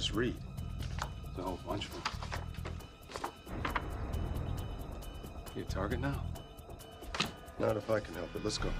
Just read. There's a whole bunch of them. You a target now? Not if I can help it. Let's go.